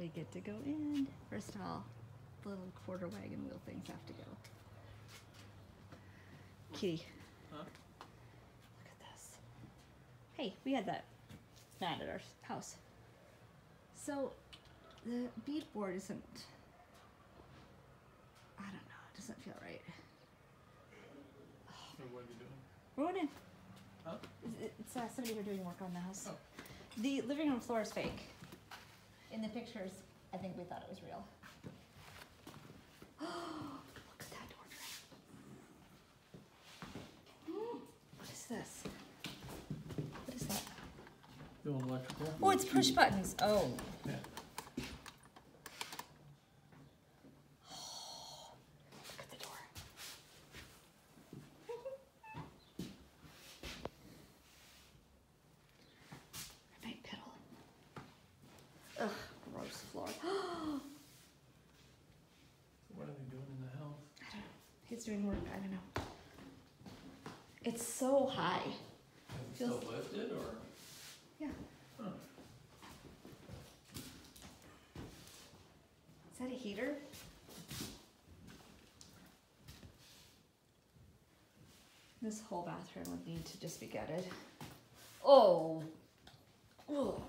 we get to go in. First of all, the little quarter wagon wheel things have to go. Kitty, Huh? look at this. Hey, we had that not at our house. So the beadboard isn't. I don't know. It doesn't feel right. So what are you doing? In. Huh? It's, it's uh, somebody here doing work on the house. Oh. The living room floor is fake. Pictures, I think we thought it was real. That door tray. Mm, what is this? What is that? Electrical? Oh, it's push buttons. Oh. Yeah. Look at the door. I might piddle. Ugh, gross floor. What are they doing in the house? I don't know. He's doing work. I don't know. It's so high. Is it Feels- still lifted or? Yeah. Huh. Is that a heater? This whole bathroom would need to just be gutted. Oh. Oh,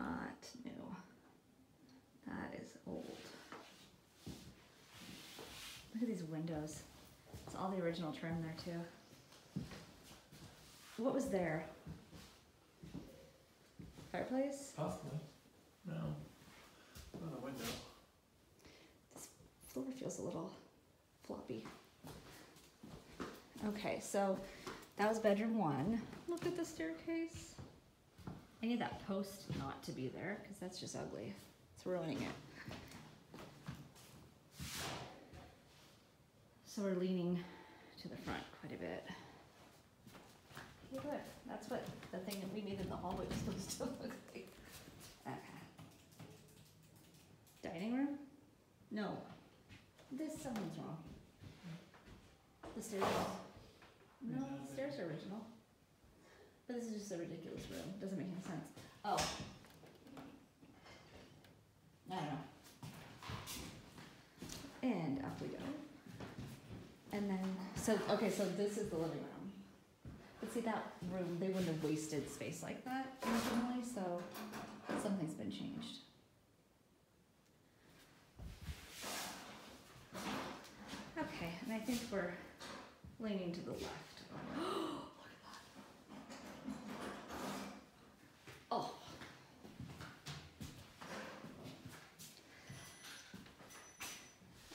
not new. That is old. Look at these windows. It's all the original trim there too. What was there? Fireplace? Possibly. No. On the window. This floor feels a little floppy. Okay, so that was bedroom one. Look at the staircase. I need that post not to be there because that's just ugly. It's ruining it. So we're leaning to the front quite a bit. Hey, look, that's what the thing that we made in the hallway was supposed to look like. Okay. Dining room? No. This, something's wrong. The stairs. No, the stairs are original. But this is just a ridiculous room. Doesn't make any sense. Oh. I don't know. And up we go. And then, so, okay, so this is the living room. But see, that room, they wouldn't have wasted space like that originally, so something's been changed. Okay, and I think we're leaning to the left. Look at that. Oh.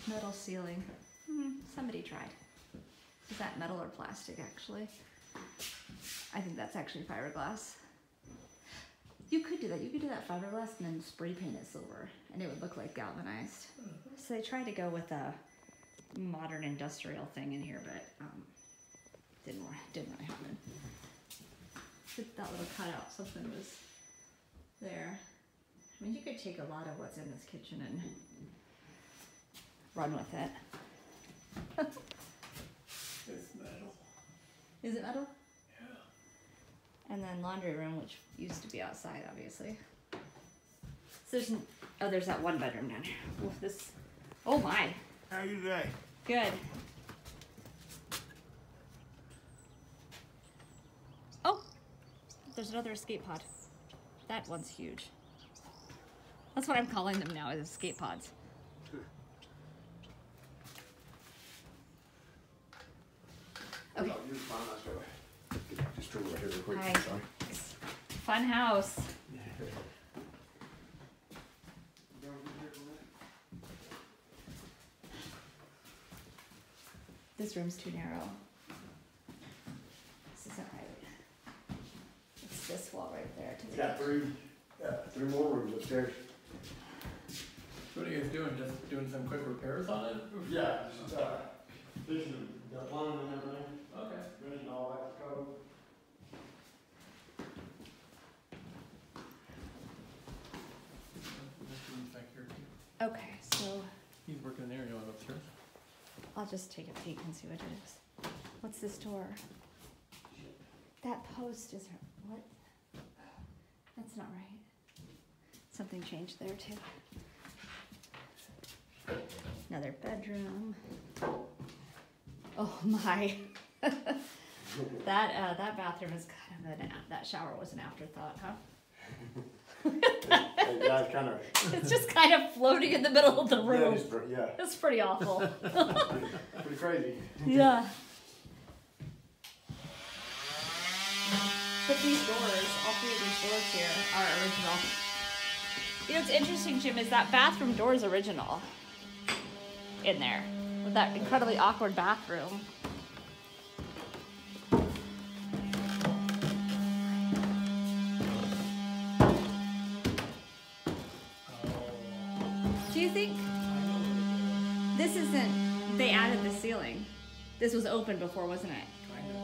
Metal ceiling. Hmm, somebody tried. Is that metal or plastic actually? I think that's actually fiberglass. You could do that. You could do that fiberglass and then spray paint it silver and it would look like galvanized. So they tried to go with a modern industrial thing in here, but um, didn't didn't really happen. That little cutout, something was there. I mean, you could take a lot of what's in this kitchen and run with it. It's metal. Is it metal? Yeah. And then laundry room, which used to be outside, obviously. So there's, oh, there's that one bedroom down here. This, oh my, How are you today? good. Oh, there's another escape pod. That one's huge. That's what I'm calling them now, is escape pods. Okay. You're fine. I was gonna just turn over here real quick. Hi. Sorry. Fun house. This room's too narrow. This isn't right. It's this wall right there to the Got three, uh, three more rooms upstairs. So what are you guys doing? Just doing some quick repairs on it? Yeah, just, uh, fixing the plumbing and everything, Okay. bringing all that code. This room's back here too. Okay, so He's working in there, you know, upstairs. I'll just take a peek and see what it is. What's this door? That post is, what? That's not right. Something changed there too. Another bedroom. Oh my. that uh, that bathroom is kind of an that shower was an afterthought, huh? Yeah, it's kind of, It's just kind of floating in the middle of the yeah, room. it's, pr- yeah, It's pretty awful. pretty crazy. yeah. But these doors, all three of these doors here are original. You know what's interesting, Jim, is that bathroom door is original. In there. With that incredibly awkward bathroom. Think this isn't they added the ceiling? This was open before, wasn't it? Kind of.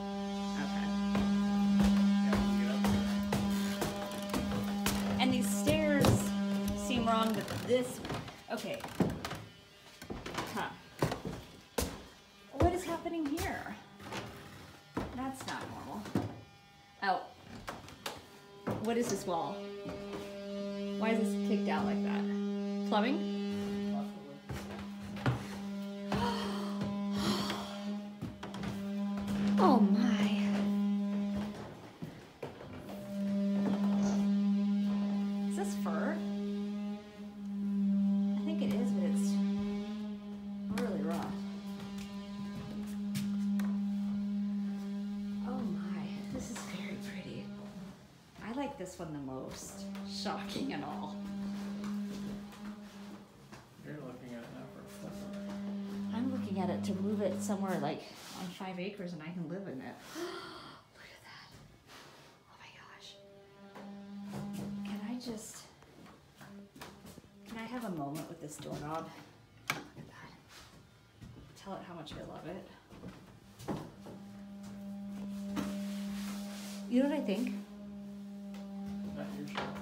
Okay. Yeah, we can get up there. And these stairs seem wrong with this. Okay. Huh. What is happening here? That's not normal. Oh. What is this wall? Why is this kicked out like that? Plumbing? Oh at it to move it somewhere like on five acres and I can live in it. Look at that. Oh my gosh. Can I just. Can I have a moment with this doorknob? Look at that. Tell it how much I love it. You know what I think? Not your shop.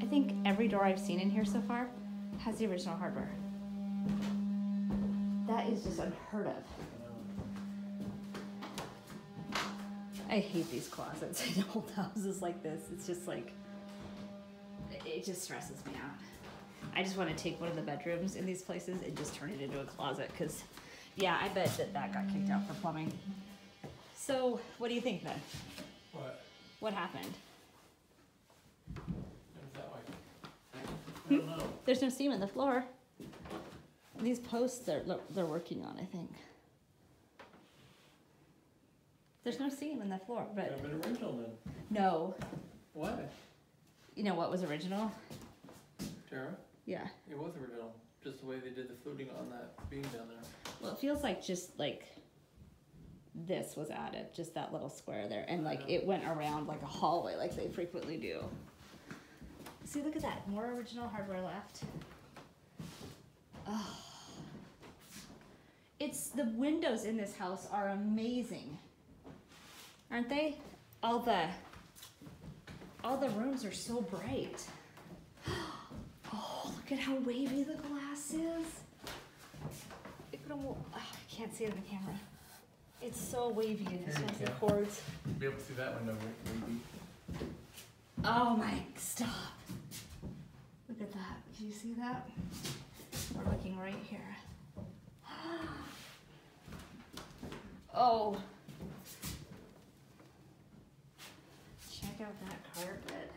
I think every door I've seen in here so far has the original hardware. That is just unheard of. I hate these closets in old houses like this. It's just like, it- it just stresses me out. I just want to take one of the bedrooms in these places and just turn it into a closet because, yeah, I bet that that got kicked out for plumbing. So, what do you think then? What? What happened? Is that like? I hmm? don't know. There's no seam in the floor. These posts they're they're working on, I think. There's no seam in the floor, but have been original then. no. What? You know what was original? Tara? Yeah. It was original. Just the way they did the fluting on that beam down there. Well, it feels like just like this was added, just that little square there, and like it went around like a hallway, like they frequently do. See, look at that. More original hardware left. It's the windows in this house are amazing, aren't they? All the all the rooms are so bright. Oh, look at how wavy the glass is. It could almost, oh, I can't see it in the camera. It's so wavy and it has the cords. You'd be able to see that window, maybe. Oh my, stop. Look at that. Do you see that? We're looking right here. Oh, Oh. Check out that carpet.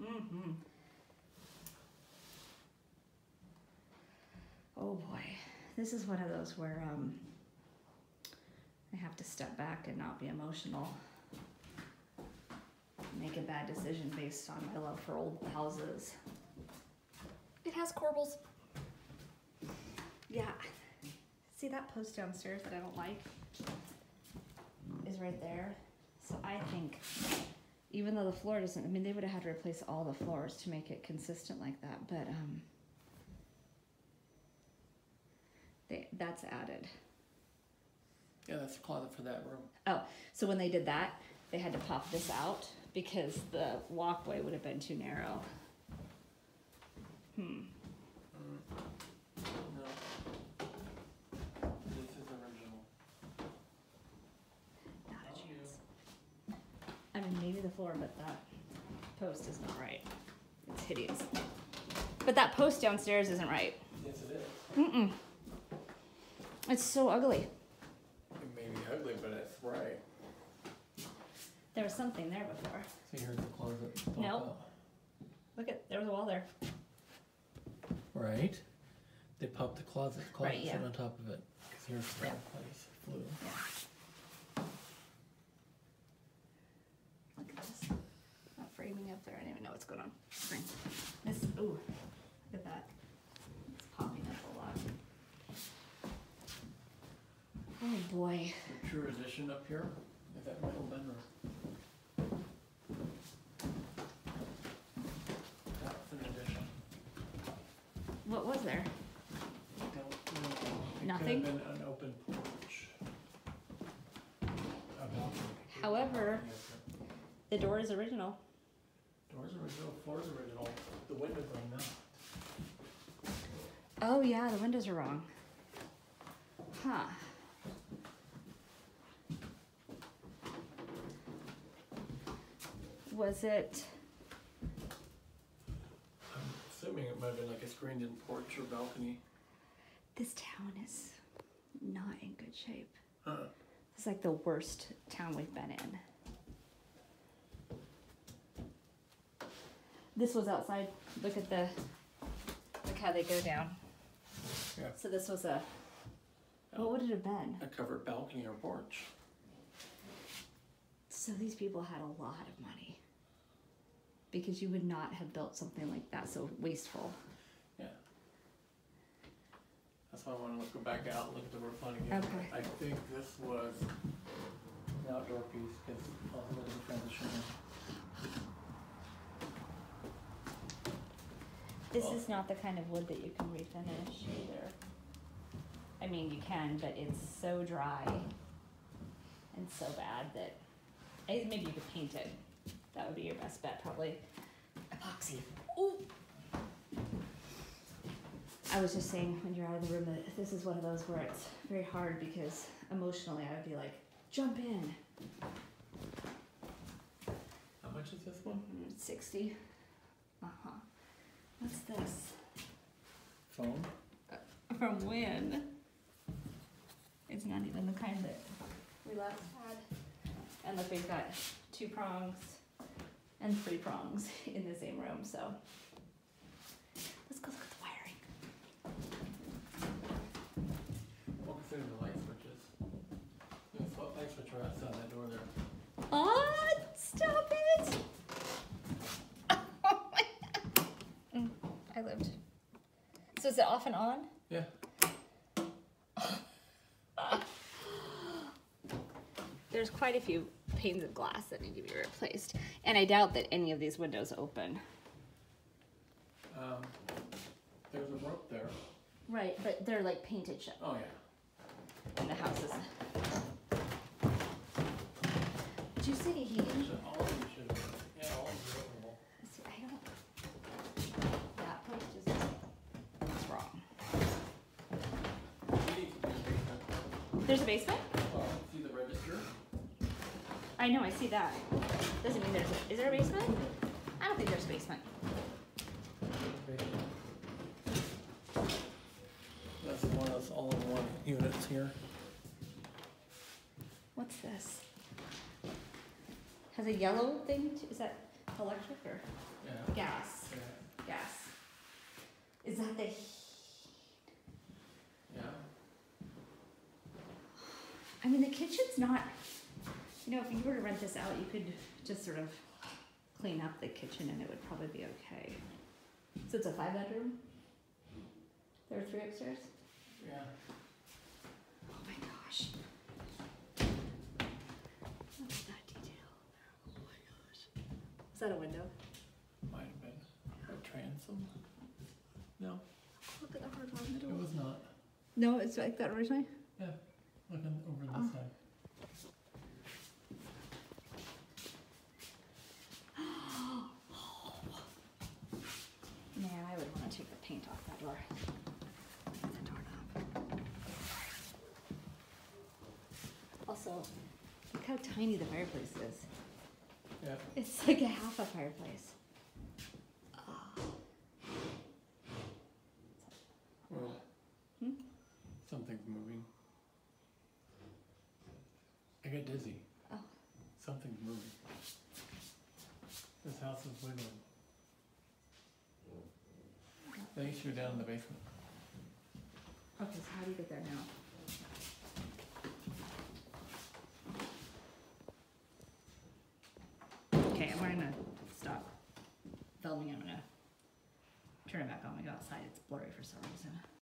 Mm-hmm. Oh boy. This is one of those where um I have to step back and not be emotional. Make a bad decision based on my love for old houses. It has corbels. Yeah. See that post downstairs that I don't like? Is right there. So I think even though the floor doesn't I mean they would have had to replace all the floors to make it consistent like that, but um they that's added. Yeah, that's the closet for that room. Oh, so when they did that, they had to pop this out because the walkway would have been too narrow. Hmm. No. This is original. Not a chance. I mean, maybe the floor, but that post is not right. It's hideous. But that post downstairs isn't right. Yes, it is. Mm-mm. It's so ugly. It may be ugly, but it's right. There was something there before. See, here's the closet. Don't No. go. Look at there was a wall there. Right? They popped the closet, the Right, closet yeah. on top of it. Because here's the Yeah. place, flue. Look this. Not framing up there. I don't even know what's going on. This. Ooh. Look at that. It's popping up a lot. Oh boy. The true addition up here is that middle bedroom. That's an addition. What was there? Don't know. It Nothing? Could have been an open porch. A balcony. However- Yes, sir. The door is original. Doors original, floors original, the windows are not. Oh yeah, the windows are wrong. Huh. Was it? I'm assuming it might have been like a screened-in porch or balcony. This town is not in good shape. Huh. It's like the worst town we've been in. This was outside. Look at the. Look how they go down. Yeah. So this was a. What would it have been? A covered balcony or porch. So these people had a lot of money. Because you would not have built something like that so wasteful. Yeah. That's why I wanna look, go back out and look at the roof line again. Okay. I think this was an outdoor piece, cause all of is transition. This Well- is not the kind of wood that you can refinish either. I mean, you can, but it's so dry and so bad that eh, maybe you could paint it. That would be your best bet, probably. Epoxy. Ooh. I was just saying when you're out of the room that this is one of those where it's very hard because emotionally I would be like, jump in. How much is this one? Mm, Sixty. Uh huh. What's this? Phone? Uh, from when? It's not even the kind that we last had. And look, we've got two prongs and three prongs in the same room, so. Let's go look at the wiring. Well, consider the light switches. Yeah, what light switch are outside that door there? Oh, stop it! So is it off and on? Yeah. There's quite a few panes of glass that need to be replaced, and I doubt that any of these windows open. Um, there's a rope there. Right, but they're like painted shut, Oh, yeah. and the house is. Did you see the heating? Should, all of them should, yeah, all of them are openable. See, I don't. That post is. It's wrong. You need to do a basement. There's a basement. See the register? I know, I see that. Doesn't mean there's. A, is there a basement? I don't think there's a basement. That's one of those all-in-one units here. What's this? Has a yellow thing. To, is that electric or Yeah. gas? Yeah. Gas. Is that the? I mean, the kitchen's not. You know, if you were to rent this out, you could just sort of clean up the kitchen and it would probably be okay. So it's a five bedroom? There are three upstairs? Yeah. Oh my gosh. Look at that detail. Oh my gosh. Is that a window? Might have been a transom. No, Look at the hard on the it was not. No, it's like that originally? Yeah, Look on, over this oh. side. Man, I would want to take the paint off that door. That's doorknob. Also, look how tiny the fireplace is. Yeah. It's like a half a fireplace. Hmm? something's moving got dizzy. Oh. Something's moving. This house is wiggling. I think she was down in the basement. Okay, so how do you get there now? Okay, I'm gonna stop filming. I'm gonna turn it back on. We go outside. It's blurry for some reason.